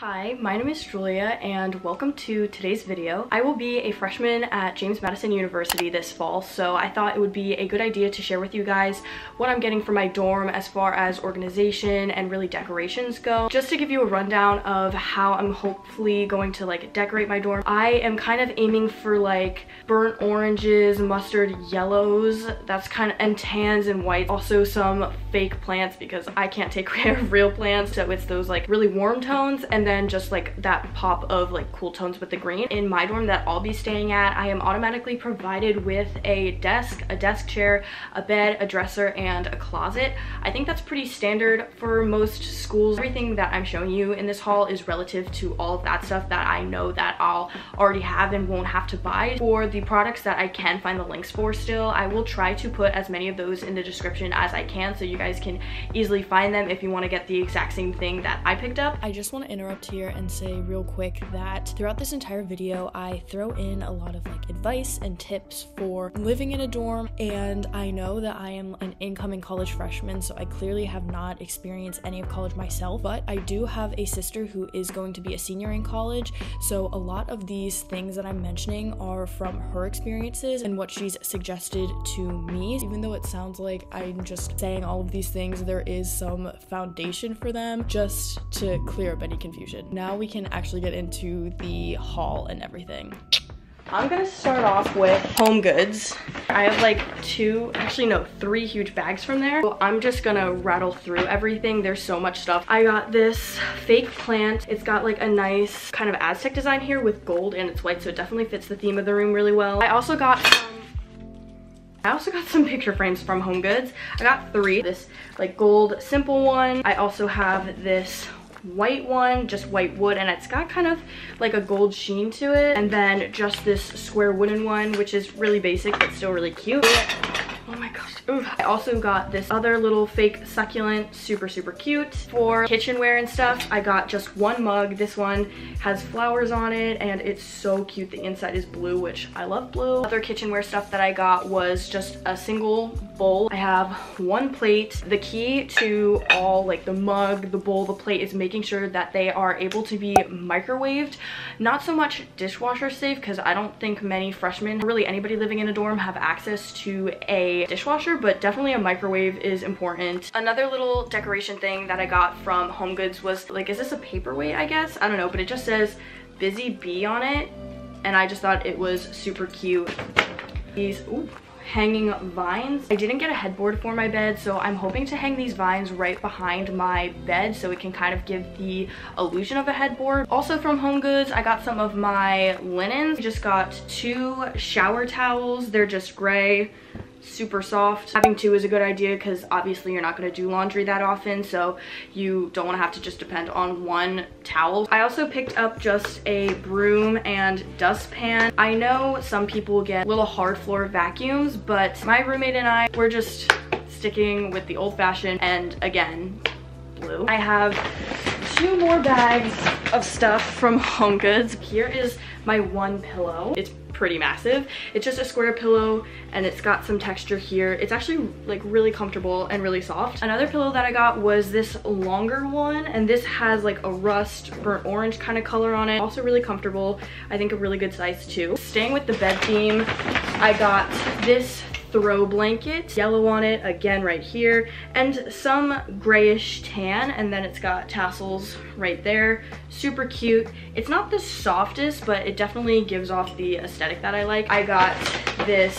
Hi, my name is Julia and welcome to today's video. I will be a freshman at James Madison University this fall, so I thought it would be a good idea to share with you guys what I'm getting for my dorm as far as organization and really decorations go. Just to give you a rundown of how I'm hopefully going to like decorate my dorm. I am kind of aiming for like burnt oranges, mustard yellows, that's kind of, and tans and white. Also some fake plants because I can't take care of real plants, so it's those like really warm tones and then just like that pop of like cool tones with the green. In my dorm that I'll be staying at, I am automatically provided with a desk, a desk chair, a bed, a dresser, and a closet. I think that's pretty standard for most schools. Everything that I'm showing you in this haul is relative to all of that stuff that I know that I'll already have and won't have to buy. For the products that I can find the links for still, I will try to put as many of those in the description as I can so you guys can easily find them if you want to get the exact same thing that I picked up. I just want to interrupt interrupt here and say real quick that throughout this entire video, I throw in a lot of like advice and tips for living in a dorm. And I know that I am an incoming college freshman, so I clearly have not experienced any of college myself, but I do have a sister who is going to be a senior in college. So a lot of these things that I'm mentioning are from her experiences and what she's suggested to me. Even though it sounds like I'm just saying all of these things, there is some foundation for them just to clear up any confusion. Now we can actually get into the haul and everything. I'm gonna start off with Home Goods. I have like two, actually no, three huge bags from there. So I'm just gonna rattle through everything. There's so much stuff. I got this fake plant. It's got like a nice kind of Aztec design here with gold and it's white, so it definitely fits the theme of the room really well. I also got some I also got some picture frames from Home Goods. I got three. This like gold simple one. I also have this white one, just white wood, and it's got kind of like a gold sheen to it. And then just this square wooden one, which is really basic, but still really cute. Oh my gosh. I also got this other little fake succulent, super, super cute. For kitchenware and stuff, I got just one mug. This one has flowers on it and it's so cute. The inside is blue, which I love blue. Other kitchenware stuff that I got was just a single bowl. I have one plate. The key to all like the mug, the bowl, the plate is making sure that they are able to be microwaved. Not so much dishwasher safe because I don't think many freshmen, really anybody living in a dorm have access to a dishwasher, but definitely a microwave is important. Another little decoration thing that I got from Home Goods was like, is this a paperweight, I guess? I don't know, but it just says Busy Bee on it. And I just thought it was super cute. These, ooh, hanging vines. I didn't get a headboard for my bed, so I'm hoping to hang these vines right behind my bed so it can kind of give the illusion of a headboard. Also from Home Goods, I got some of my linens. I just got two shower towels. They're just gray super soft. Having two is a good idea because obviously you're not going to do laundry that often so you don't want to have to just depend on one towel. I also picked up just a broom and dustpan. I know some people get little hard floor vacuums but my roommate and I we're just sticking with the old-fashioned and again blue. I have two more bags of stuff from Home Goods. Here is my one pillow. It's pretty massive. It's just a square pillow and it's got some texture here. It's actually like really comfortable and really soft. Another pillow that I got was this longer one and this has like a rust burnt orange kind of color on it. Also really comfortable. I think a really good size too. Staying with the bed theme, I got this throw blanket, yellow on it, again right here, and some grayish tan, and then it's got tassels right there. Super cute. It's not the softest, but it definitely gives off the aesthetic that I like. I got this,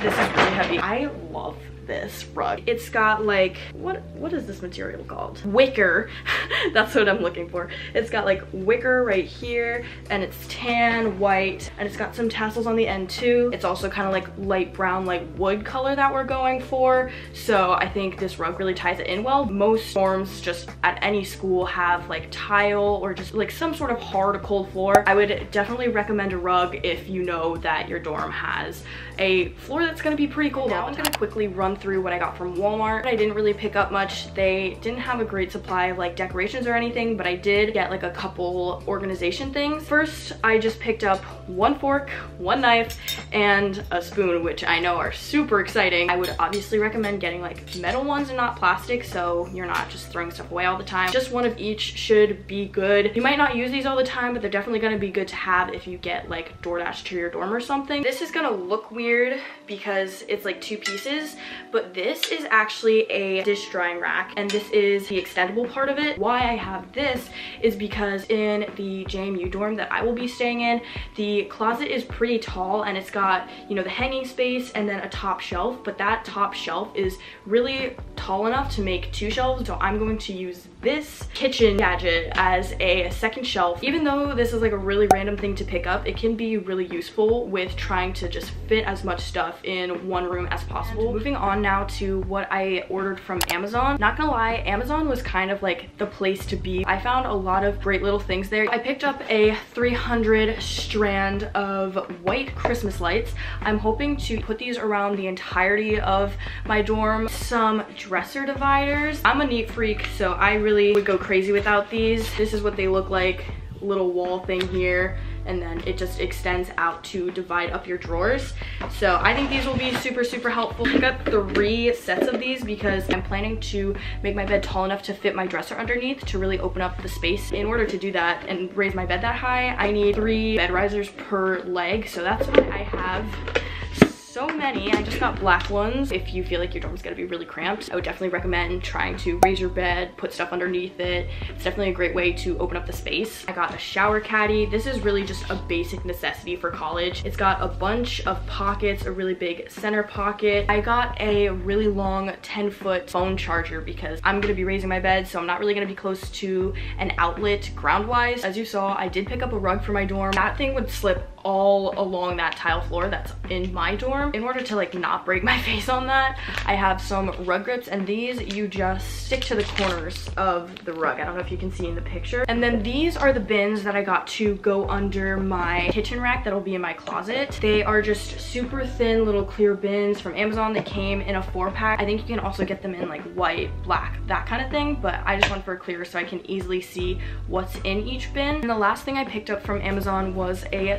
this is really heavy. I love this rug. It's got like, what what is this material called? Wicker. That's what I'm looking for. It's got like wicker right here and it's tan, white, and it's got some tassels on the end too. It's also kind of like light brown, like wood color that we're going for. So I think this rug really ties it in well. Most dorms just at any school have like tile or just like some sort of hard cold floor. I would definitely recommend a rug if you know that your dorm has a floor that's gonna be pretty cold. Now I'm gonna quickly run run through what I got from Walmart. I didn't really pick up much. They didn't have a great supply of like decorations or anything, but I did get like a couple organization things. First, I just picked up one fork, one knife, and a spoon, which I know are super exciting. I would obviously recommend getting like metal ones and not plastic, so you're not just throwing stuff away all the time. Just one of each should be good. You might not use these all the time, but they're definitely gonna be good to have if you get like DoorDash to your dorm or something. This is gonna look weird because it's like two pieces, but this is actually a dish drying rack, and this is the extendable part of it. Why I have this is because in the JMU dorm that I will be staying in, the closet is pretty tall and it's got, you know, the hanging space and then a top shelf, but that top shelf is really tall enough to make two shelves, so I'm going to use this kitchen gadget as a second shelf. Even though this is like a really random thing to pick up, it can be really useful with trying to just fit as much stuff in one room as possible. And moving on now to what I ordered from Amazon. Not gonna lie, Amazon was kind of like the place to be. I found a lot of great little things there. I picked up a 300 strand of white Christmas lights. I'm hoping to put these around the entirety of my dorm. Some dresser dividers. I'm a neat freak, so I really would go crazy without these. This is what they look like, little wall thing here and then it just extends out to divide up your drawers. So I think these will be super, super helpful. I got three sets of these because I'm planning to make my bed tall enough to fit my dresser underneath to really open up the space. In order to do that and raise my bed that high, I need three bed risers per leg. So that's why I have so many. I just got black ones. If you feel like your dorm's gonna be really cramped, I would definitely recommend trying to raise your bed, put stuff underneath it. It's definitely a great way to open up the space. I got a shower caddy. This is really just a basic necessity for college. It's got a bunch of pockets, a really big center pocket. I got a really long 10 foot phone charger because I'm gonna be raising my bed, so I'm not really gonna be close to an outlet ground wise. As you saw, I did pick up a rug for my dorm. That thing would slip all along that tile floor that's in my dorm. In order to like not break my face on that, I have some rug grips and these you just stick to the corners of the rug. I don't know if you can see in the picture. And then these are the bins that I got to go under my kitchen rack that'll be in my closet. They are just super thin little clear bins from Amazon. They came in a four pack. I think you can also get them in like white, black, that kind of thing, but I just went for clear so I can easily see what's in each bin. And the last thing I picked up from Amazon was a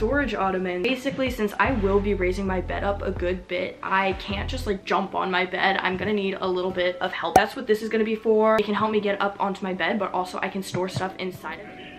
storage ottoman. Basically, since I will be raising my bed up a good bit, I can't just like jump on my bed. I'm gonna need a little bit of help. That's what this is gonna be for. It can help me get up onto my bed, but also I can store stuff inside of it.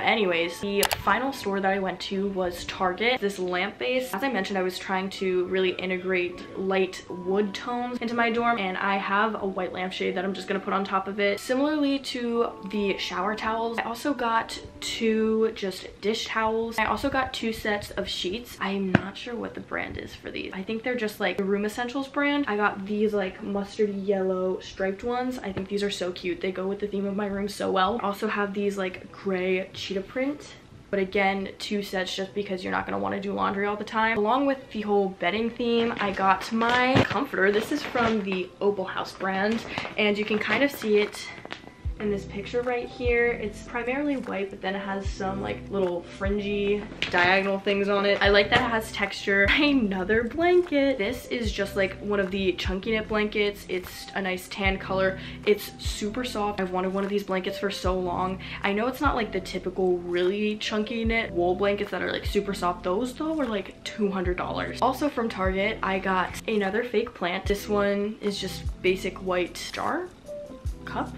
Anyways, the final store that I went to was Target. This lamp base. As I mentioned, I was trying to really integrate light wood tones into my dorm and I have a white lampshade that I'm just gonna put on top of it. Similarly to the shower towels, I also got two just dish towels. I also got two sets of sheets. I'm not sure what the brand is for these. I think they're just like the Room Essentials brand. I got these like mustard yellow striped ones. I think these are so cute. They go with the theme of my room so well. I also have these like gray cheetah print but again two sets just because you're not going to want to do laundry all the time along with the whole bedding theme i got my comforter this is from the opal house brand and you can kind of see it in this picture right here it's primarily white but then it has some like little fringy diagonal things on it. I like that it has texture. Another blanket. This is just like one of the chunky knit blankets. It's a nice tan color. It's super soft. I've wanted one of these blankets for so long. I know it's not like the typical really chunky knit wool blankets that are like super soft. Those though were like 200 dollars. Also from target i got another fake plant. This one is just basic white jar cup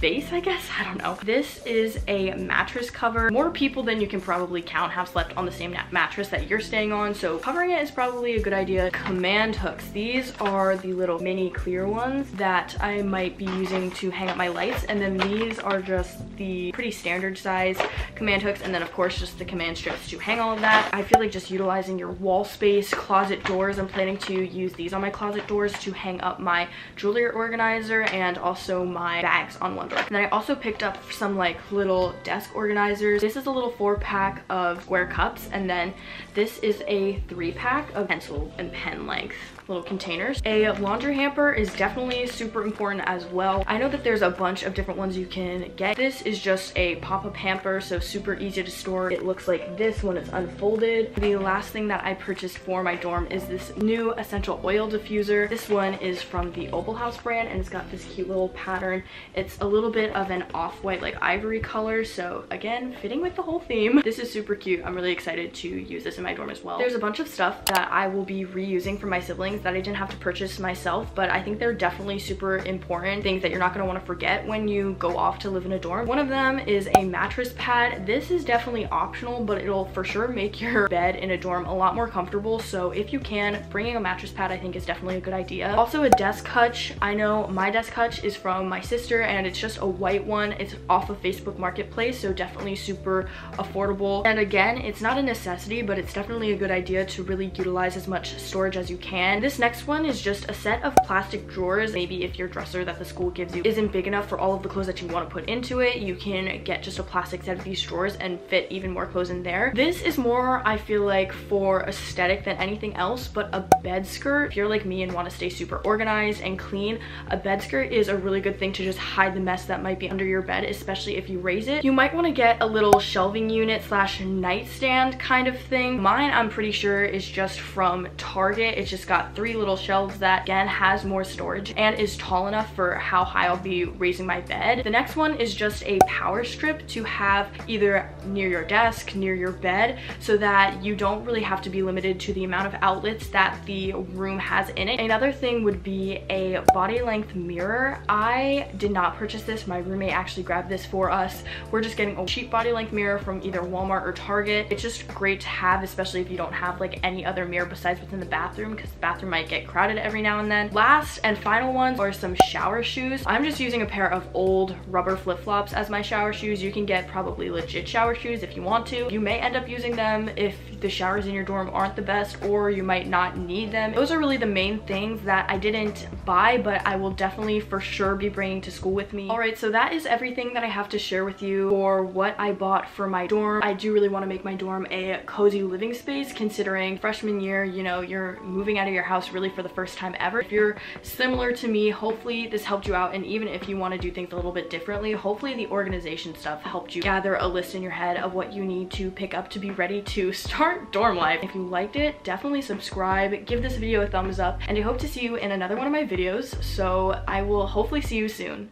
base, I guess? I don't know. This is a mattress cover. More people than you can probably count have slept on the same mattress that you're staying on, so covering it is probably a good idea. Command hooks. These are the little mini clear ones that I might be using to hang up my lights, and then these are just the pretty standard size command hooks, and then of course just the command strips to hang all of that. I feel like just utilizing your wall space, closet doors, I'm planning to use these on my closet doors to hang up my jewelry organizer and also my bags on one and then I also picked up some like little desk organizers. This is a little four pack of square cups and then this is a three pack of pencil and pen length little containers. A laundry hamper is definitely super important as well. I know that there's a bunch of different ones you can get. This is just a pop-up hamper, so super easy to store. It looks like this when it's unfolded. The last thing that I purchased for my dorm is this new essential oil diffuser. This one is from the Opal House brand and it's got this cute little pattern. It's a little bit of an off-white like ivory color, so again, fitting with the whole theme. This is super cute. I'm really excited to use this in my dorm as well. There's a bunch of stuff that I will be reusing for my siblings that I didn't have to purchase myself, but I think they're definitely super important things that you're not gonna wanna forget when you go off to live in a dorm. One of them is a mattress pad. This is definitely optional, but it'll for sure make your bed in a dorm a lot more comfortable. So if you can, bringing a mattress pad I think is definitely a good idea. Also a desk hutch. I know my desk hutch is from my sister and it's just a white one. It's off of Facebook Marketplace, so definitely super affordable. And again, it's not a necessity, but it's definitely a good idea to really utilize as much storage as you can. This next one is just a set of plastic drawers. Maybe if your dresser that the school gives you isn't big enough for all of the clothes that you want to put into it, you can get just a plastic set of these drawers and fit even more clothes in there. This is more, I feel like, for aesthetic than anything else, but a bed skirt, if you're like me and want to stay super organized and clean, a bed skirt is a really good thing to just hide the mess that might be under your bed, especially if you raise it. You might want to get a little shelving unit slash nightstand kind of thing. Mine, I'm pretty sure, is just from Target. It's just got three little shelves that, again, has more storage and is tall enough for how high I'll be raising my bed. The next one is just a power strip to have either near your desk, near your bed, so that you don't really have to be limited to the amount of outlets that the room has in it. Another thing would be a body length mirror. I did not purchase this. My roommate actually grabbed this for us. We're just getting a cheap body length mirror from either Walmart or Target. It's just great to have, especially if you don't have like any other mirror besides within the bathroom because the bathroom might get crowded every now and then. Last and final ones are some shower shoes. I'm just using a pair of old rubber flip-flops as my shower shoes. You can get probably legit shower shoes if you want to. You may end up using them if the showers in your dorm aren't the best or you might not need them. Those are really the main things that I didn't buy but I will definitely for sure be bringing to school with me. Alright, so that is everything that I have to share with you for what I bought for my dorm. I do really want to make my dorm a cozy living space considering freshman year, you know, you're moving out of your house really for the first time ever. If you're similar to me, hopefully this helped you out and even if you want to do things a little bit differently, hopefully the organization stuff helped you gather a list in your head of what you need to pick up to be ready to start dorm life. If you liked it, definitely subscribe, give this video a thumbs up, and I hope to see you in another one of my videos, so I will hopefully see you soon.